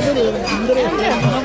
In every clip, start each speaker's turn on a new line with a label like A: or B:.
A: 들이 힘들어.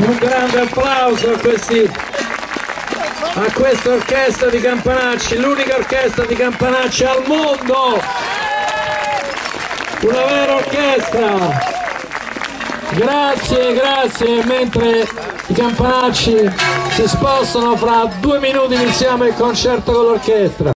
A: Un grande applauso a questi a questa orchestra di Campanacci, l'unica orchestra di Campanacci al mondo! Una vera orchestra! Grazie, grazie, mentre i Campanacci si spostano fra due minuti iniziamo il concerto con l'orchestra.